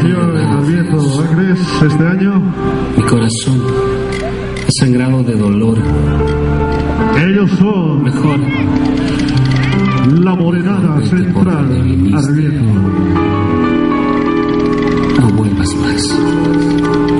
desafío en Albieto Acres este año? Mi corazón ha sangrado de dolor. Ellos son mejor la morenada central Arbieto. No vuelvas más.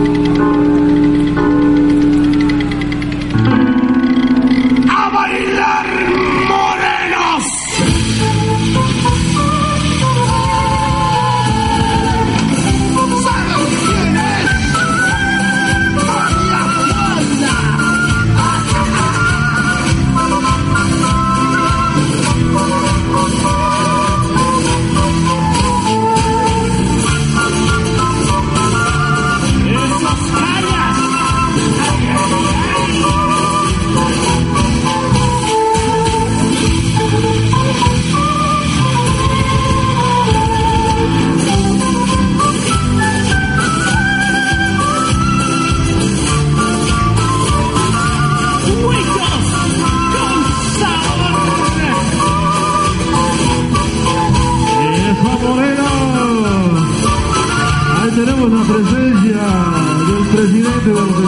you do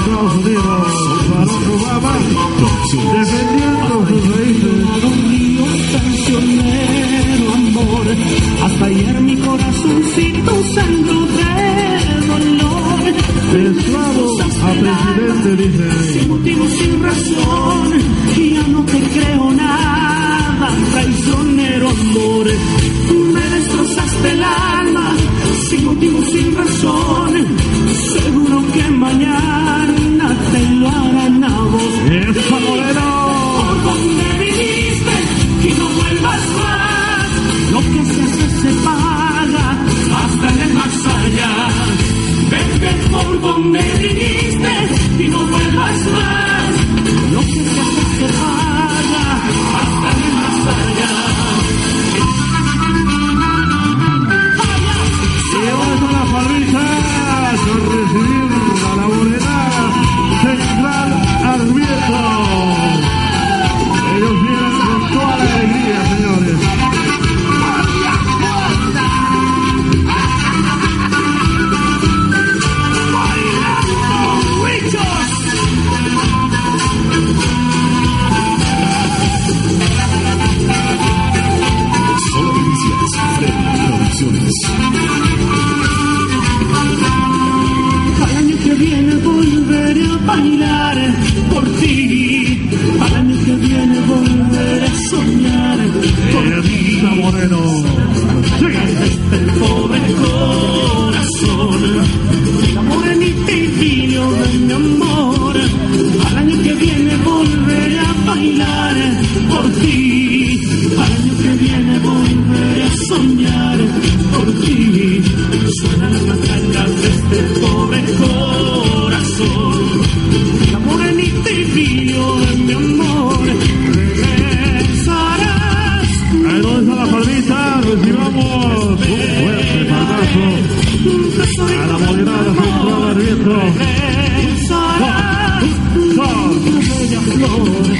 Oh.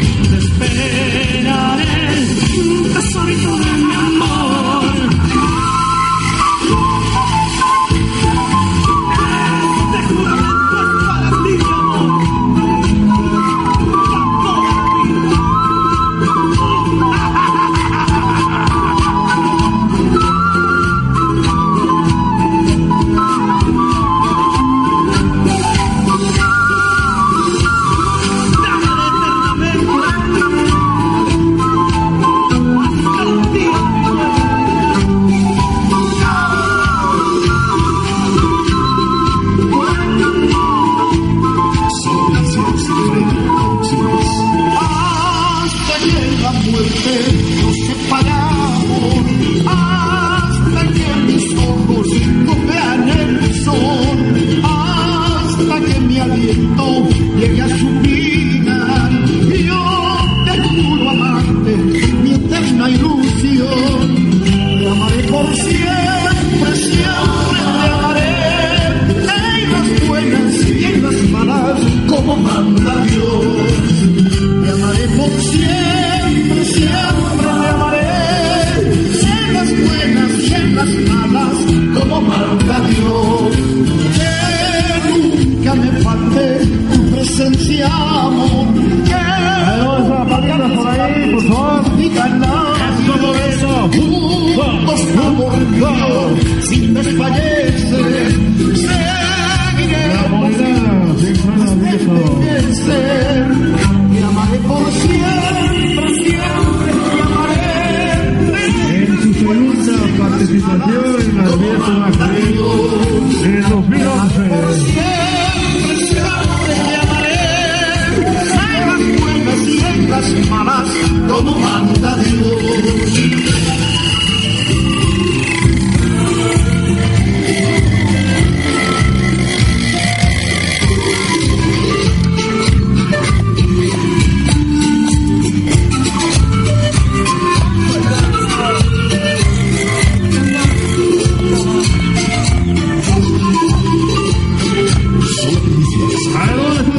como mandamiento.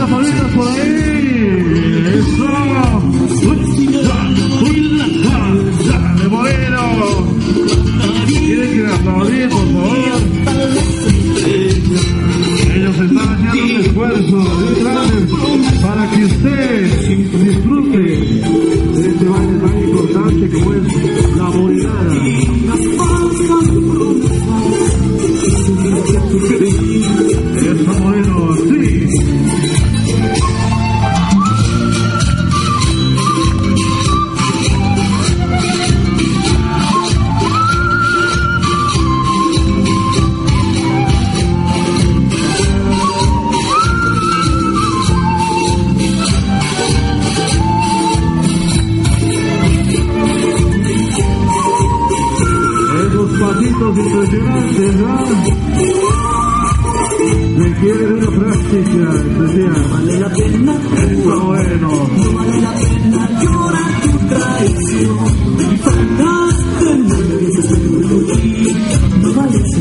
favoritos por ahí.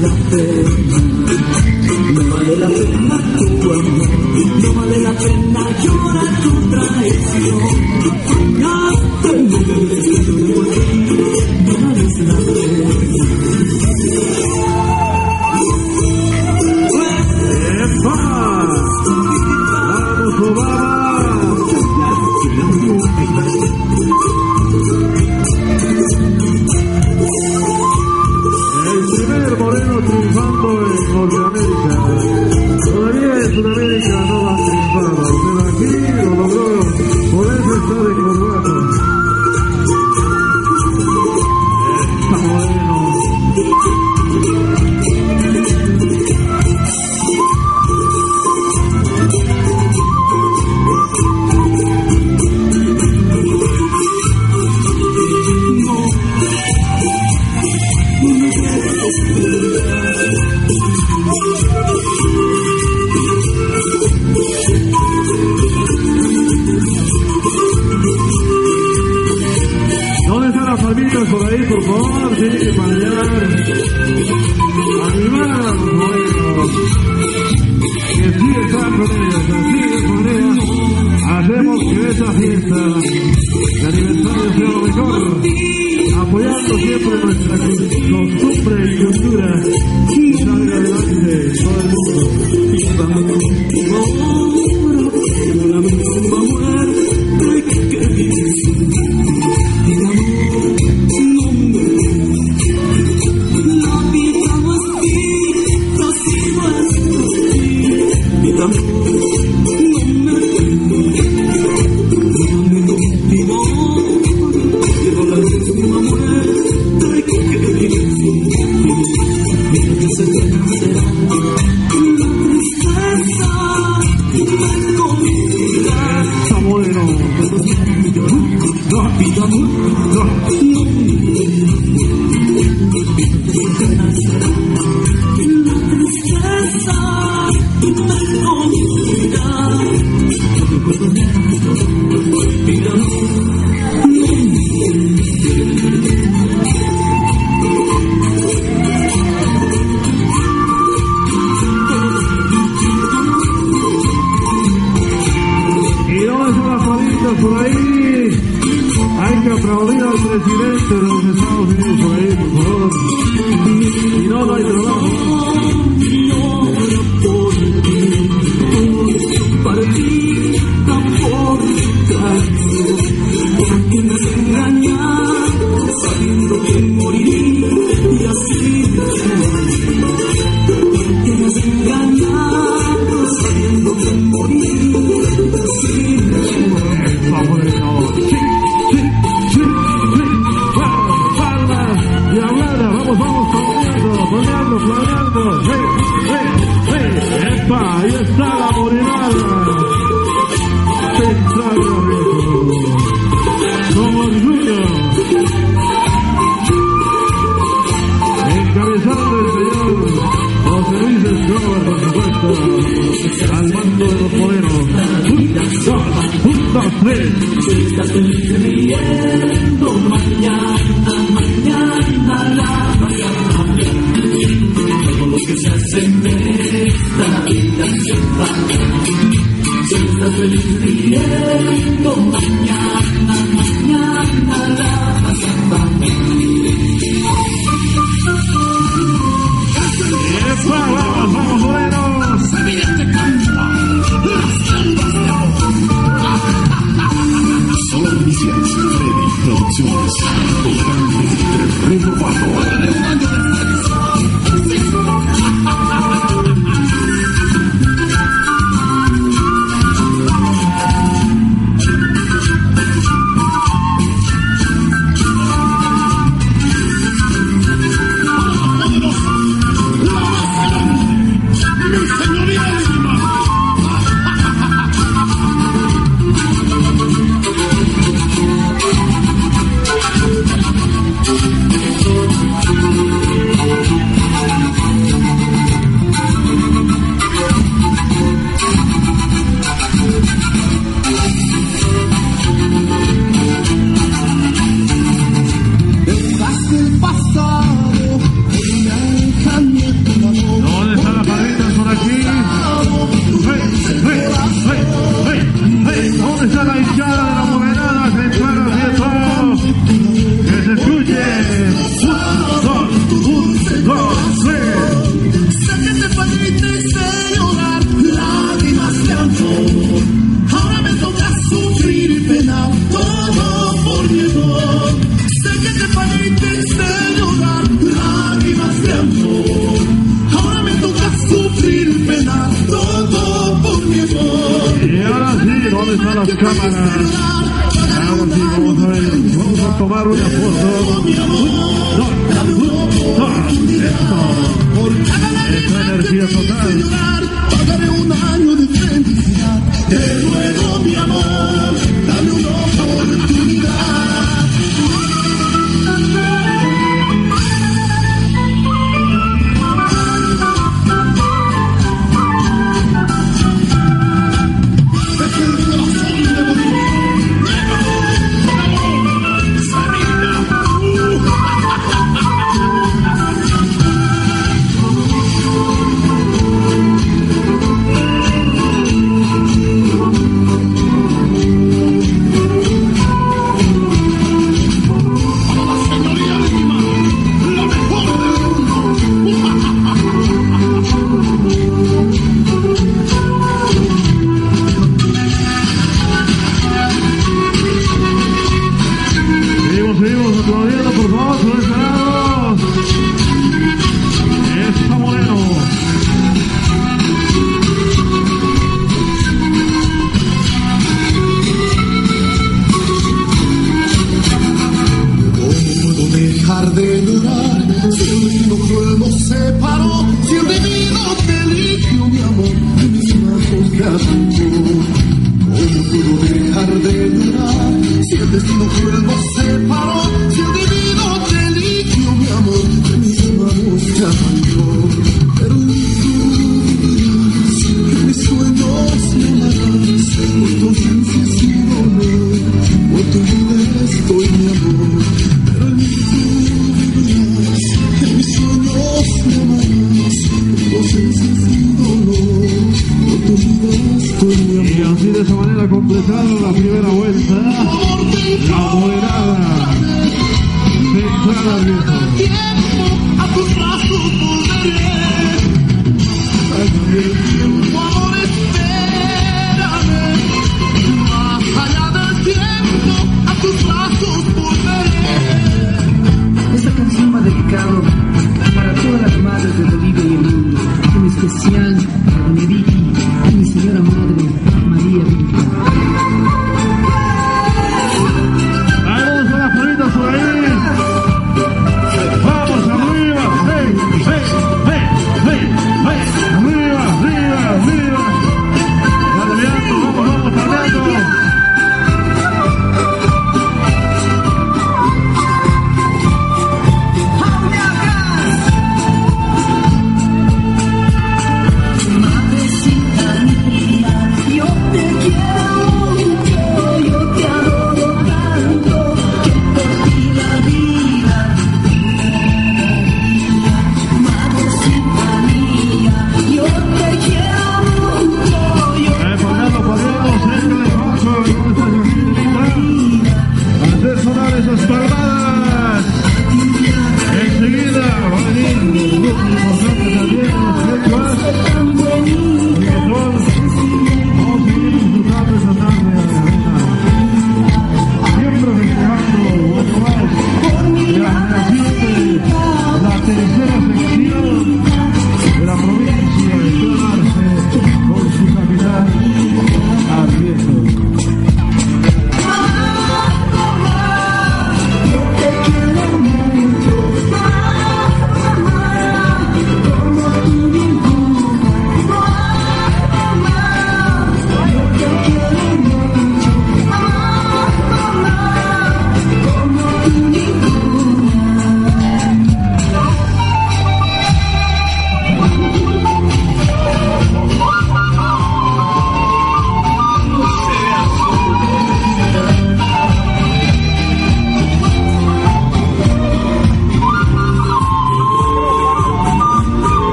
la pena. palmitas por ahí, por favor, sí, para allá. Dame. Si estás sonriendo mañana, mañana la mañana. Todos los que se hacen vida se van. Si estás sonriendo mañana, la. iTunes vamos a tomar una foto. No, no, no, esto. Esta energía total. Esta canción va dedicado para todas las madres de Bolivia y el mundo, en especial.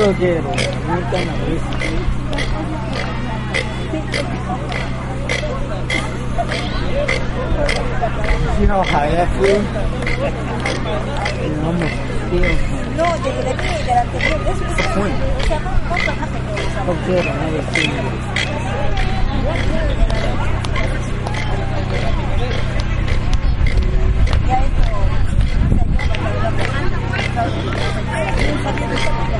yo quiero. Si no, ojalá aquí. No, no, desde la aquí, de la anterior. Eso que se fue. O sea, no, no tomaste No quiero, no decimos. Ya esto. Ya esto.